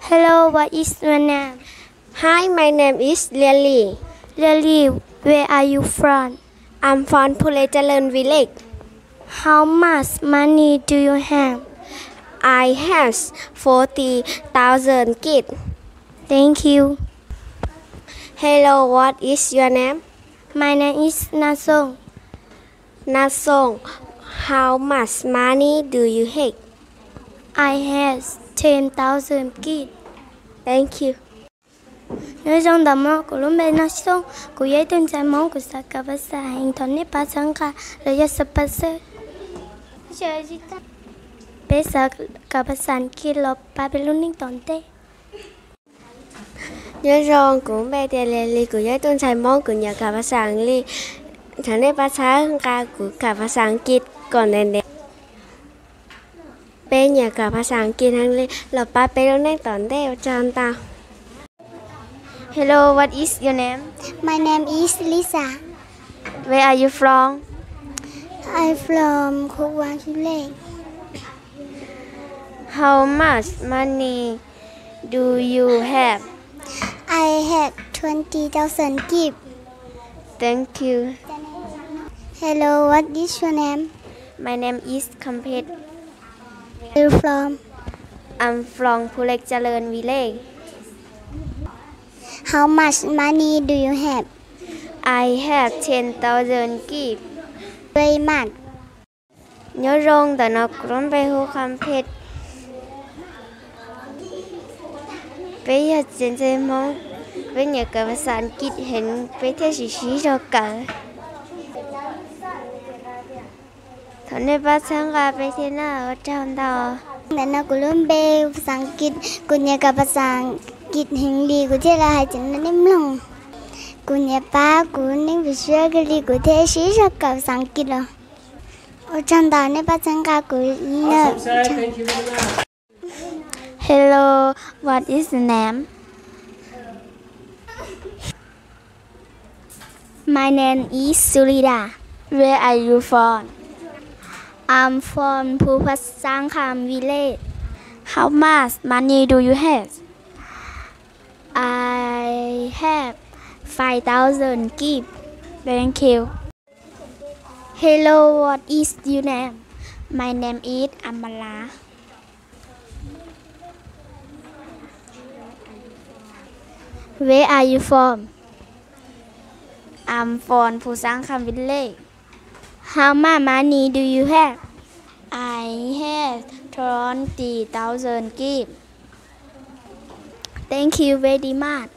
Hello, what is your name? Hi, my name is Lily. Lily, where are you from? I'm from Pulejalan village. How much money do you have? I have 40,000 kids. Thank you. Hello, what is your name? My name is Nasong. Nasong. How much money do you have? I have 10,000 kids. Thank you. Nhớ trong đầm mơ của lúc bên nó xong của giấy tên trái món của sạc cả và sa hành thon nếp ba sáng cả rồi do sập bát sơ. Chờ gì ta? Bé sạc cả và sàn kia lọp ba bên lúc ninh tổn tê. Nhớ rằng cũng bé lè lì của giấy tôn trái món của nhà cả ba sáng lì, Thằng này ba sáng cả của cả ba sáng kids còn nền đẹp. Bé nhà cả ba sáng kids hàng li lọp ba bên luôn ninh tòn tê cho tao. Hello, what is your name? My name is Lisa. Where are you from? I'm from Khuwan Village. How much money do you have? I have 20,000 gift. Thank you. Hello, what is your name? My name is Kampet. You from? I'm from Pulek Jalan Village. How much money do you have? I have 10,000 gift. Very much. Nhớ rong tại nó cũng về hồ Kampet. Bây giờ trên trên mong với nhà cả sản kít hình với thế sĩ sĩ cho cả. Thằng này ba sáng ra với thế nào trong đó. Nên nó cũng luôn bê sang kít của nhà cả bà sang kít hình lì của thế là hai chân nó nếm lòng. Của nhà ba của nên bị sửa cái lì của thế sĩ cho cả sang kít rồi. Ở trong đó nên ba sang cả của nợ. Hello, what is the name? My name is Sulida. Where are you from? I'm from Pupasangkham village. How much money do you have? I have 5,000 gift. Thank you. Hello, what is your name? My name is Amala. Where are you from? I'm from Pusangkham village. How much money do you have? I have 20,000 kim. Thank you very much.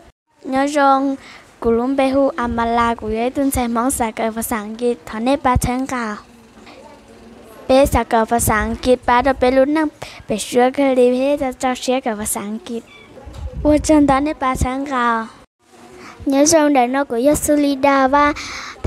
Nhớ rong cụ lũng amala cụ yế sai mong sạc ở và sáng kì thọ nê ba chân cao. Bê sạc và sáng kì ba đọc bê lũng năng bê sửa cơ lì hê ra cho sửa ở và sáng kì. Vô chân đó nê ba chân cao. Nhớ rong đại nó của Yosulida và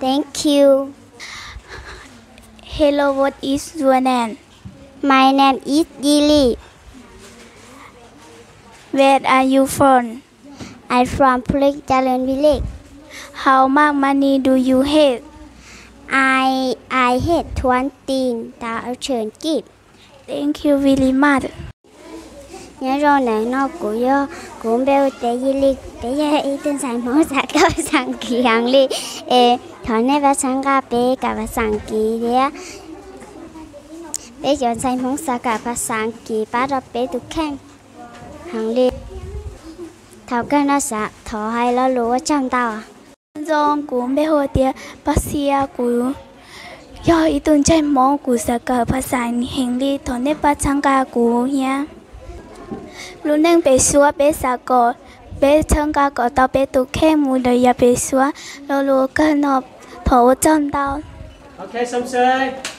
Thank you. Hello, what is your name? My name is Lily. Where are you from? I'm from Pulik Jalan Village. How much money do you have? I I had 20,000 kids. Thank you very much. Nhớ rồi nè nó của yo cũng bêu tế gì li tế gì ý tên sản mẫu sản cao sản kỳ hàng li ê thọ này và sản ca bê, cả và sản kỳ đi á. Bê chọn sản mẫu sản cả và sản kỳ ba đó bê tụ khen hàng li thảo cái nó sản thọ hay lo lúa trong tàu à? Dòng cũng bé hồ tía Basia à, của do ý tưởng chạy mong của sản cả và sản hình li thọ nếp và sản ca của nha. ลูนเงเปซัวเปสากอเปเชิงกากอตาเปตุแค่มูเดียเปซัวเราลูกันนอบโวจอมดาว Okay, Samsung.